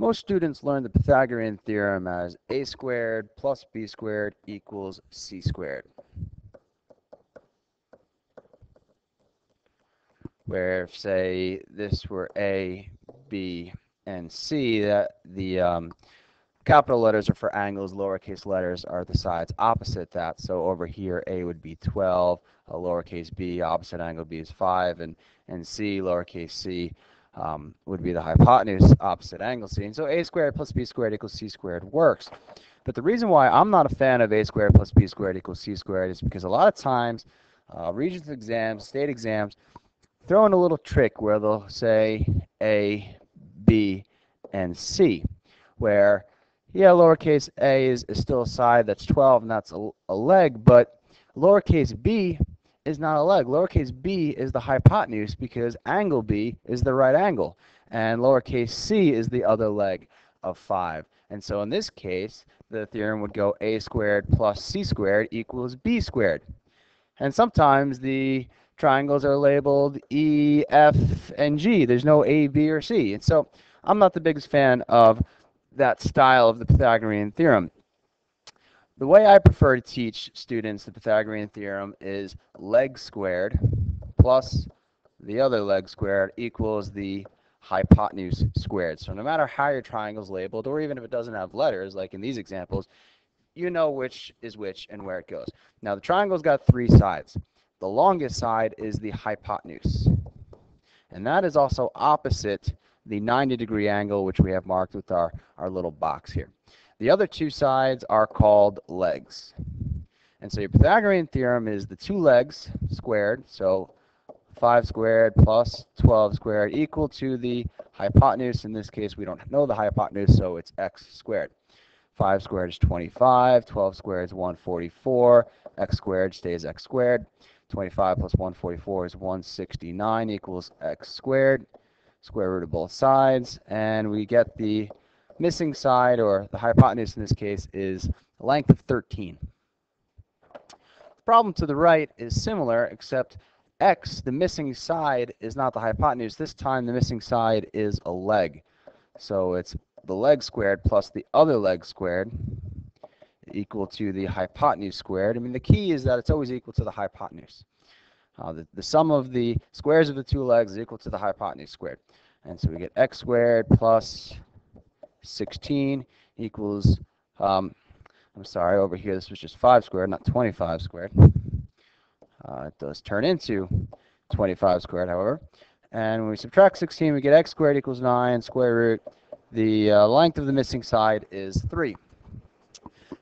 Most students learn the Pythagorean theorem as a squared plus b squared equals c squared. Where, if, say, this were a, b, and c, that the um, capital letters are for angles, lowercase letters are the sides opposite that. So over here, a would be 12, a lowercase b, opposite angle b is 5, and, and c, lowercase c, um, would be the hypotenuse opposite angle c. So a squared plus b squared equals c squared works. But the reason why I'm not a fan of a squared plus b squared equals c squared is because a lot of times uh, Regents exams, state exams, throw in a little trick where they'll say a, b, and c, where, yeah, lowercase a is, is still a side that's 12 and that's a, a leg, but lowercase b is not a leg. Lowercase b is the hypotenuse because angle b is the right angle. And lowercase c is the other leg of 5. And so in this case, the theorem would go a squared plus c squared equals b squared. And sometimes the triangles are labeled E, F, and G. There's no A, B, or C. And so I'm not the biggest fan of that style of the Pythagorean theorem. The way I prefer to teach students the Pythagorean theorem is leg squared plus the other leg squared equals the hypotenuse squared. So no matter how your triangle is labeled, or even if it doesn't have letters, like in these examples, you know which is which and where it goes. Now the triangle's got three sides. The longest side is the hypotenuse. And that is also opposite the 90 degree angle, which we have marked with our, our little box here. The other two sides are called legs. And so your Pythagorean theorem is the two legs squared, so 5 squared plus 12 squared equal to the hypotenuse. In this case, we don't know the hypotenuse, so it's x squared. 5 squared is 25, 12 squared is 144, x squared stays x squared. 25 plus 144 is 169 equals x squared. Square root of both sides, and we get the missing side, or the hypotenuse in this case, is a length of 13. The problem to the right is similar, except x, the missing side, is not the hypotenuse. This time the missing side is a leg. So it's the leg squared plus the other leg squared equal to the hypotenuse squared. I mean, the key is that it's always equal to the hypotenuse. Uh, the, the sum of the squares of the two legs is equal to the hypotenuse squared. And so we get x squared plus 16 equals, um, I'm sorry, over here this was just 5 squared, not 25 squared. Uh, it does turn into 25 squared, however. And when we subtract 16, we get x squared equals 9, square root. The uh, length of the missing side is 3.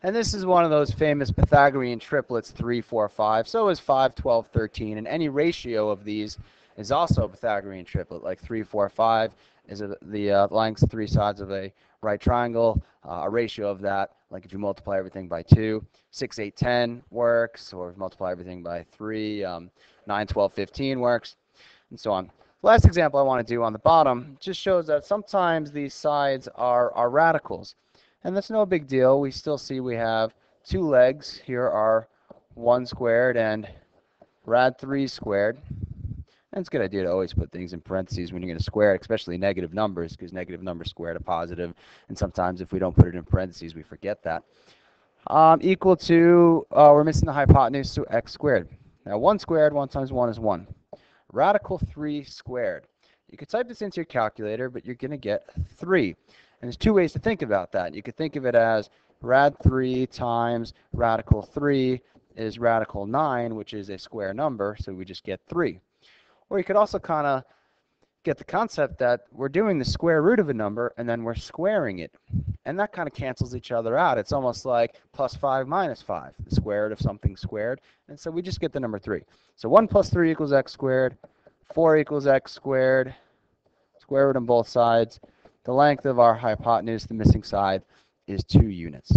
And this is one of those famous Pythagorean triplets, 3, 4, 5. So is 5, 12, 13. And any ratio of these is also a Pythagorean triplet, like 3, 4, 5 is the uh, lengths three sides of a right triangle, uh, a ratio of that, like if you multiply everything by 2, 6, 8, 10 works, or multiply everything by 3, um, 9, 12, 15 works, and so on. Last example I want to do on the bottom just shows that sometimes these sides are, are radicals. And that's no big deal. We still see we have two legs. Here are 1 squared and rad 3 squared. And it's a good idea to always put things in parentheses when you're going to square it, especially negative numbers, because negative numbers square to positive. and sometimes if we don't put it in parentheses, we forget that. Um, equal to, uh, we're missing the hypotenuse, so x squared. Now 1 squared, 1 times 1 is 1. Radical 3 squared. You could type this into your calculator, but you're going to get 3. And there's two ways to think about that. You could think of it as rad 3 times radical 3 is radical 9, which is a square number, so we just get 3. Or you could also kind of get the concept that we're doing the square root of a number and then we're squaring it. And that kind of cancels each other out. It's almost like plus 5 minus 5, the square root of something squared. And so we just get the number 3. So 1 plus 3 equals x squared, 4 equals x squared, square root on both sides. The length of our hypotenuse, the missing side, is 2 units.